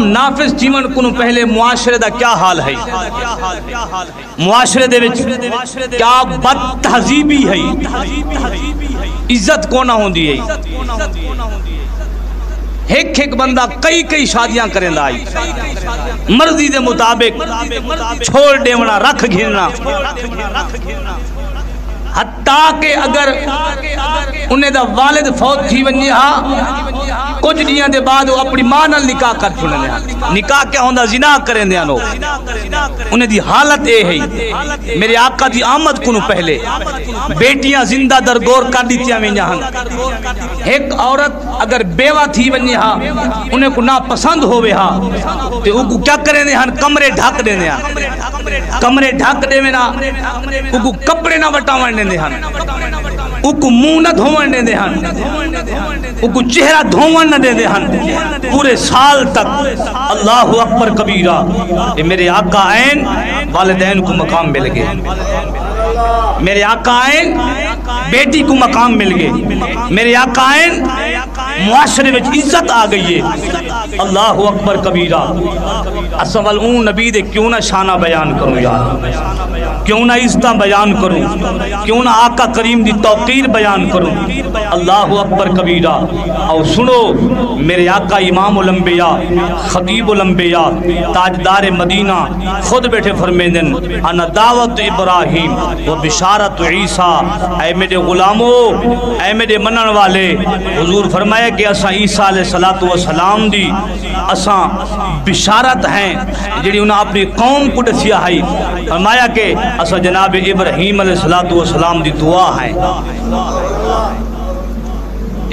نافذ جیون کنو پہلے معاشرے دا کیا حال ہے؟ معاشرے دے وچ کیا بد تہذیبی ہے؟ عزت کونا ہوندی ہے؟ ایک ایک بندہ کئی کئی شادیاں کریں آئی مرضی دے مطابق چھوڑ ڈیونا، رکھ گھرنا۔ حتیٰ کہ اگر انہیں دا والد فوت تھی ونجی ہاں؟ کچھ دیاں دے بعد وہ اپنی ماں نال نکاح کر چھوڑنے دے نکاح کیا ہوندہ زنا کریں دے ہاں انہیں دی حالت اے ہے میرے آقا دی آمد کنو پہلے بیٹیاں زندہ درگور کر دیتیاں میں یہاں ایک عورت اگر بیوہ تھی ونجی ہاں انہیں کو نا پسند ہوئے ہاں تو ان کو کیا کریں دے ہاں کمرے ڈھاک دے دے ہاں کمرے ڈھاک دے میں نا ان کو کپڑے نہ وٹاوان دے اکو ہاں منہ نہ دھوان دے دے ہن۔ اکو چہرہ دھوان نہ دے دے ہن۔ پورے سال تک اللہ اکبر کبیرہ۔ یہ میرے آقا آئین، والدین کو مقام مل گئے۔ میرے آقا آئین، بیٹی کو مقام مل گئے۔ میرے آقا آئین معاشرے میں عزت آ گئی ہے۔ اللہ اکبر کبیرہ، اصول اون نبی دے کیوں نہ شانہ بیان کروں یار؟ کیوں نہ عزتہ بیان کروں؟ کیوں نہ آقا کریم دی توقیر بیان کروں؟ اللہ اکبر کبیرہ۔ اور سنو، میرے آقا امام الانبیاء، خطیب الانبیاء، تاجدار مدینہ خود بیٹھے فرمیدن انا دعوت ابراہیم و بشارت عیسیٰ۔ اے میرے غلاموں اے میرے منن والے، حضور فرمایا کہ اساں عیسیٰ علیہ السلام دی، اساں بشارت ہیں، جڑی انہاں اپنی قوم کو دسیا ہے۔ فرمایا کہ اساں جناب ابراہیم علیہ السلام دی دعا ہے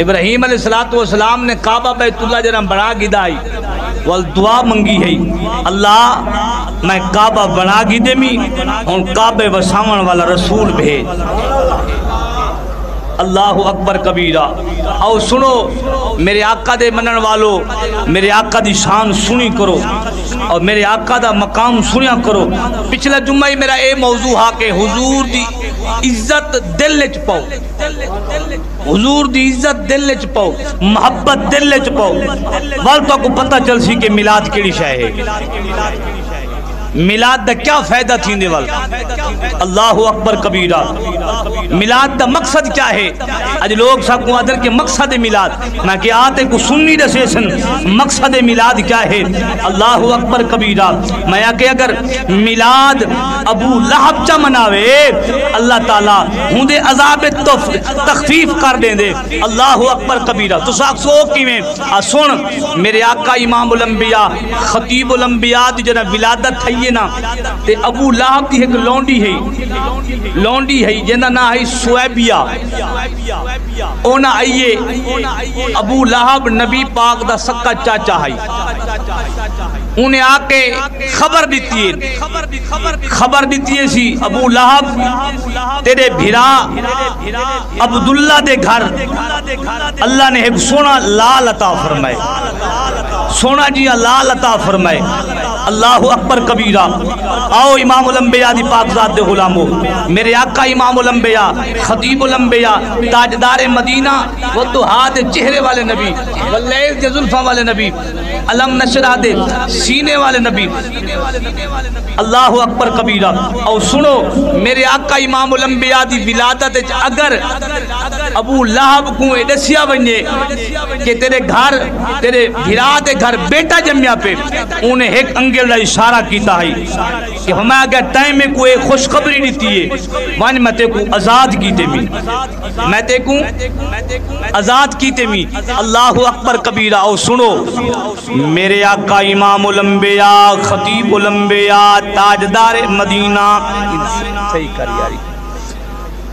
ابراہیم علیہ السلام والسلام نے کعبہ بیت اللہ جنہاں بڑا گدائی وال دعا منگی ہے، اللہ میں کعبہ بنا گی دے می ہون کعبے وسامن والا رسول بھیج۔ اللہ اکبر کبیرہ۔ او سنو، میرے آقا دے منن والو، میرے آقا دی شان سنی کرو، اور میرے آقا دا مقام سنیا کرو۔ پچھلا جمعہ ہی میرا اے موضوع ہا کہ حضور دی عزت دل لچ پاؤ۔ حضور دی عزت دل لے پاؤ، محبت دل لے پاؤ۔ والتا کو پتہ چل سی کہ ملاد کیڑی شاہ ہے۔ ملاد دا کیا فائدہ تھی دے وال؟ اللہ اکبر کبیرہ۔ ملاد دا مقصد کیا ہے؟ اج لوگ سب کو ادر کے مقصد ملاد۔ میں کہ آتے کو سنی رسے سن۔ مقصد ملاد کیا ہے؟ اللہ اکبر کبیرہ۔ میں کہ اگر ملاد ابو لہب چا مناوے، اللہ تعالیٰ ہوں دے عذاب تخفیف کر دیں دے۔ اللہ اکبر کبیرہ۔ تو ساک سو کی میں؟ سن، میرے آقا امام الانبیاء، خطیب الانبیاء دی جنہ ولادت تھئی ہے نا۔ تے ابو لہب دی ایک لونڈی ہے۔ لونڈی ہے جنہ نہ ہے سویبیہ۔ اونا آئیے۔ ابو لہب نبی پاک دا سکا چاچا ہے۔ انہیں آکے خبر دیتی ہے۔ خبر دیتی ہے سی ابو لہب، تیرے بھرا عبداللہ دے گھر۔ اللہ نے ایک سونا لال عطا فرمائے۔ سونا جی لال عطا فرمائے۔ اللہ اکبر کبیرہ۔ آؤ امام الانبیاء دی پاک ذات دے غلامو، میرے آقا امام الانبیاء، خطیب الانبیاء، تاجدار مدینہ والدہا دے چہرے والے نبی، واللیل دے ظلفہ والے نبی، علم نشرہ دے سینے والے نبی۔ اللہ اکبر کبیرہ۔ اور سنو، میرے آقا امام الانبیاء دی ولادت اگر ابو لہب کو ایڈسیا بنجے کہ تیرے گھر، تیرے بھرا دے گھر بیٹا جمعہ پہ انہیں ایک انگ انگل دا اشارہ کیتا ہے کہ ہمیں اگر ٹائم میں کوئی خوشخبری دیتی ہے، وانی میں تے کو ازاد کیتے می میں تے کو ازاد کیتے می اللہ اکبر کبیرہ، او سنو۔ میرے آقا امام الانبیاء، خطیب الانبیاء، تاجدار مدینہ۔ صحیح کر یاری۔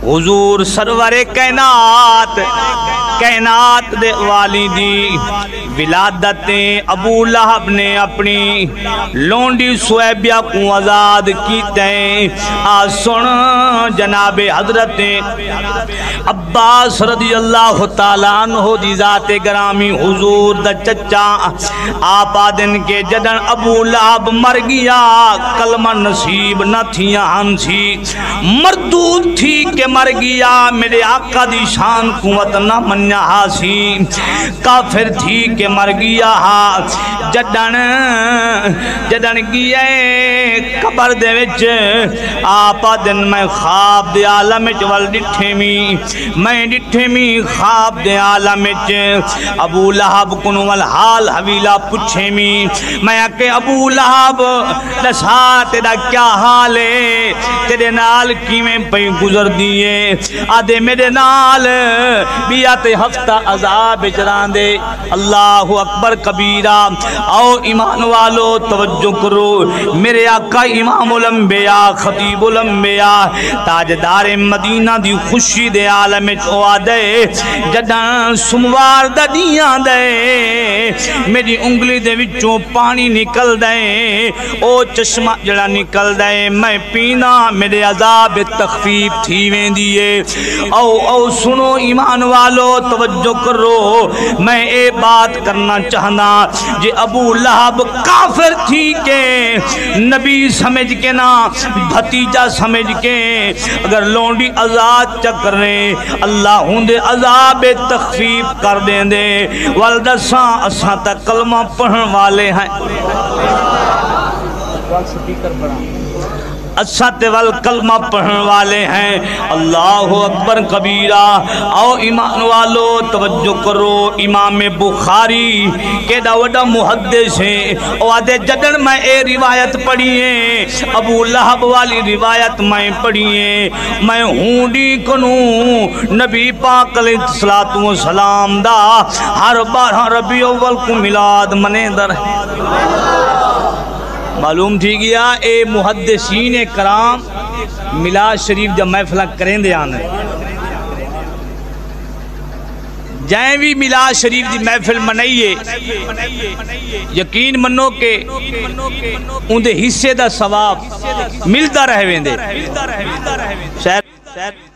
حضور سرور کائنات۔ کائنات دے والی دی ولادتیں ابو لہب نے اپنی لونڈی سویبیہ کو آزاد کیتے ہیں آج سن جناب حضرت عباس رضی اللہ تعالیٰ عنہ دی ذات گرامی حضور دا چچا۔ آپ آدن کے جدن ابو لہب مر گیا، کلمہ نصیب نہ تھیا ہنسی مردود تھی کہ مر گیا، میرے آقا دی شان قوت نہ من ونہا سی کافر تھی کہ مر گیا ہا جڈن جڈن گیا قبر دے وچ آپا دن میں خواب دے عالم وچ ول ڈٹھے می۔ میں ڈٹھے می خواب دے عالم وچ۔ ابو لہب کنو ول حال حویلا پچھے می۔ میں کہ ابو لہب، دسا تیرا کیا حال ہے؟ تیرے نال کیویں پئی گزر دیے آدھے میرے نال بیات ہفتہ عذاب اجران دے۔ اللہ اکبر کبیرہ او ایمان والو، توجہ کرو۔ میرے آقا امام الانبیاء، خطیب الانبیاء، تاجدار مدینہ دی خوشی دے عالم چوا دے۔ جدان سموار دا دیاں دے، میری انگلی دے وچوں پانی نکل دے۔ او چشمہ جڑا نکل دے، میں پینا، میرے عذاب تخفیف تھی وین دیئے او او سنو ایمان والو توجہ کرو۔ میں اے بات کرنا چاہنا جی ابو لہب کافر تھی کہ نبی سمجھ کے نا بھتیجا سمجھ کے اگر لونڈی عذاب چکر رہے اللہ ہندے عذاب تخفیف کر دیں دے۔ والدساں اساں تک کلمہ پڑھن والے ہیں۔ اچھا اسات والکلمہ پڑھن والے ہیں۔ اللہ اکبر کبیرہ او ایمان والو، توجہ کرو۔ امام بخاری کیڑا وڈا محدث ہیں او آدھے جدن میں اے روایت پڑھی پڑھیے ابو لہب والی روایت میں پڑھی پڑھیے میں ہونڈی کنو نبی پاک علیہ السلام دا ہر بارہ ربی اول کو ملاد منے در ہے۔ معلوم تھی گیا، اے محدثین کرام، ملاد شریف جب محفلہ کریں دے آنے جائیں بھی ملاد شریف دی محفل منائیے، یقین منو کہ اندے حصے دا ثواب ملتا رہے ویندے شاید